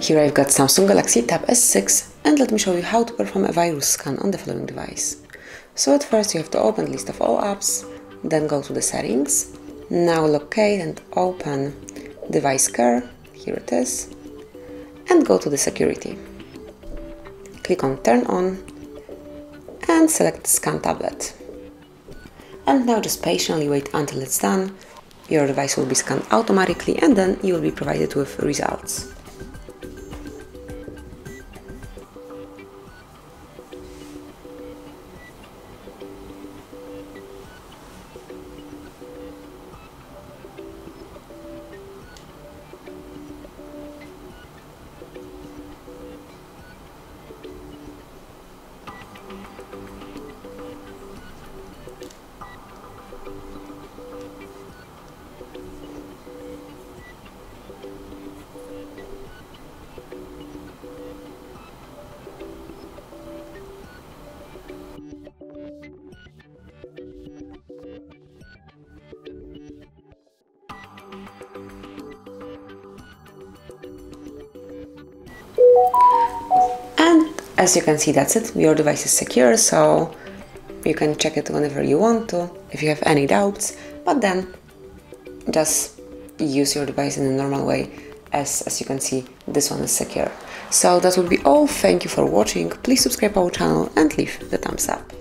Here I've got Samsung Galaxy Tab S6 and let me show you how to perform a virus scan on the following device. So at first you have to open list of all apps, then go to the settings, now locate and open device care, here it is, and go to the security. Click on turn on and select scan tablet. And now just patiently wait until it's done, your device will be scanned automatically and then you will be provided with results. As you can see, that's it. Your device is secure, so you can check it whenever you want to if you have any doubts, but then just use your device in a normal way as, as you can see this one is secure. So that would be all, thank you for watching, please subscribe our channel and leave the thumbs up.